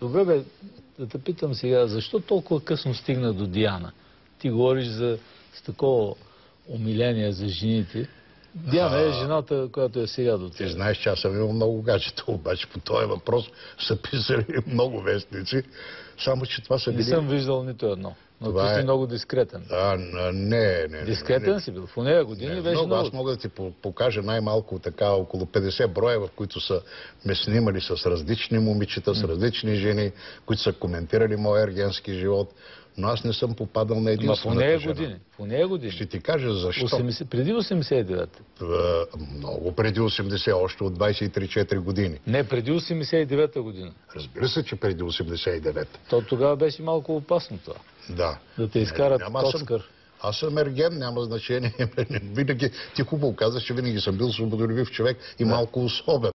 Добре бе, да те питам сега, защо толкова късно стигна до Диана? Ти говориш за с такова умиление за жените. Диана е жената, която е сега до Ти теб. знаеш, че аз съм имал много гаджета, обаче по този въпрос са писали много вестници, само че това са Не били... съм виждал нито едно. Но Това ти си е- много дискретен. А, не, не, не. Дискретен не, си бил. В нея години не, беше много. Аз мога да ти по- покажа най-малко така около 50 броя, в които са ме снимали с различни момичета, с различни жени, които са коментирали моя ергенски живот, но аз не съм попадал на Ма по нея жена. години. По нея години. Ще ти кажа защо. 80, преди 89-та. Е, Много преди 80, още от 23-4 години. Не, преди 89-та година. Разбира се, че преди 89. То тогава беше малко опасно това. Да. Да те изкарат Няма, аз съм- коцкар. Аз съм ерген, няма значение. Винаги, ти хубаво казваш, че винаги съм бил свободолюбив човек и малко особен.